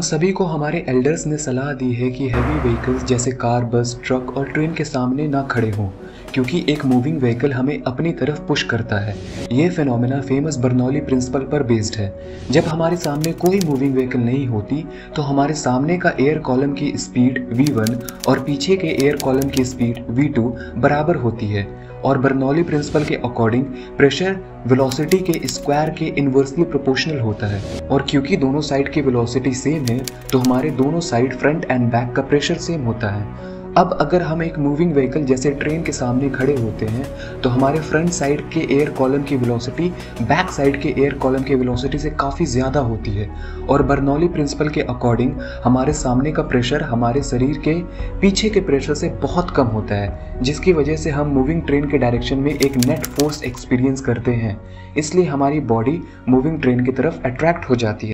हम सभी को हमारे एल्डर्स ने सलाह दी है कि हैवी व्हीकल्स जैसे कार बस ट्रक और ट्रेन के सामने ना खड़े हों। क्योंकि एक मूविंग व्हीकल हमें अपनी तरफ़ पुश करता है। ये फिनोमेना फ़ेमस बर्नौली प्रिंसिपल पर बेस्ड है। जब हमारे सामने कोई मूविंग व्हीकल नहीं होती तो हमारे सामने का एयर कॉलम की स्पीड v1 और पीछे के एयर कॉलम की स्पीड v2 बराबर होती है। और बर्नौली प्रिंसिपल के अकॉर्डिंग प्रेशर वेलोसिटी के स्क्वायर के इन्वर्सली प्रोपोर्शनल होता है। और क्योंकि दोनों साइड की वेलोसिटी सेम है तो हमारे दोनों साइड फ्रंट एंड बैक का प्रेशर सेम होता है। अब अगर हम एक मूविंग व्हीकल जैसे ट्रेन के सामने खड़े होते हैं तो हमारे फ्रंट साइड के एयर कॉलम की वेलोसिटी बैक साइड के एयर कॉलम की वेलोसिटी से काफ़ी ज़्यादा होती है। और बर्नौली प्रिंसिपल के अकॉर्डिंग हमारे सामने का प्रेशर हमारे शरीर के पीछे के प्रेशर से बहुत कम होता है, जिसकी वजह से हम मूविंग ट्रेन के डायरेक्शन में एक नेट फोर्स एक्सपीरियंस करते हैं। इसलिए हमारी बॉडी मूविंग ट्रेन की तरफ़ अट्रैक्ट हो जाती है।